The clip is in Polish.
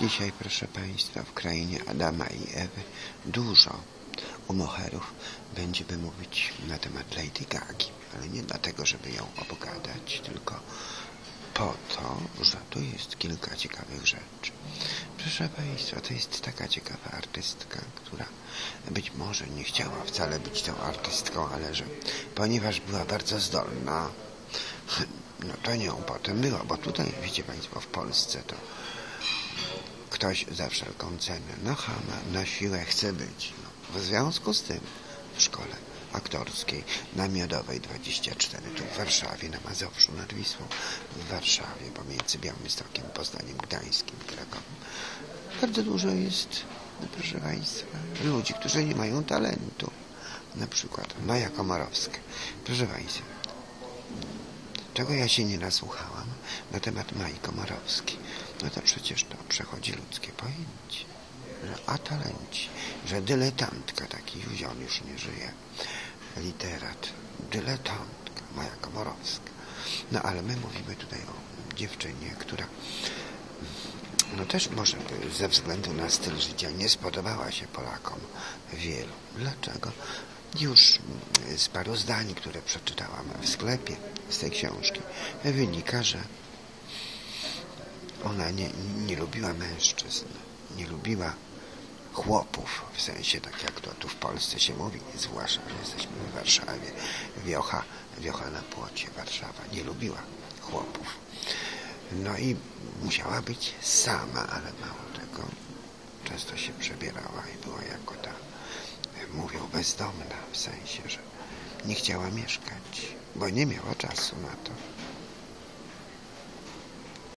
Dzisiaj, proszę Państwa, w krainie Adama i Ewy dużo u moherów będziemy mówić na temat Lady Gagi, ale nie dlatego, żeby ją opogadać, tylko po to, że tu jest kilka ciekawych rzeczy. Proszę Państwa, to jest taka ciekawa artystka, która być może nie chciała wcale być tą artystką, ale że ponieważ była bardzo zdolna, no to nią potem była, bo tutaj, wiecie Państwo, w Polsce to ktoś za wszelką cenę, na chama, na siłę chce być. No, w związku z tym w szkole aktorskiej na Miodowej 24, tu w Warszawie, na Mazowszu nad Wisłą, w Warszawie, pomiędzy Białymstokiem, Poznaniem, Gdańskim, Krakowem. Bardzo dużo jest, no, proszę Państwa, ludzi, którzy nie mają talentu. Na przykład Maja Komorowska. Proszę Państwa, czego ja się nie nasłuchałam na temat Mai Komorowskiej. No to przecież to przechodzi ludzkie pojęcie. Że a talenci, że dyletantka taki, on już nie żyje, literat, dyletantka, Maja Komorowska. No ale my mówimy tutaj o dziewczynie, która no też może ze względu na styl życia nie spodobała się Polakom wielu. Dlaczego? Już z paru zdań, które przeczytałam w sklepie z tej książki, wynika, że ona nie, nie lubiła mężczyzn, nie lubiła chłopów, w sensie tak jak to tu w Polsce się mówi, zwłaszcza, że jesteśmy w Warszawie, wiocha, wiocha na płocie, Warszawa, nie lubiła chłopów. No i musiała być sama, ale mało tego, często się przebierała i była jako ta, mówią, bezdomna, w sensie, że nie chciała mieszkać, bo nie miała czasu na to.